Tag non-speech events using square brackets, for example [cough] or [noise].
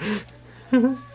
Mm-hmm. [laughs]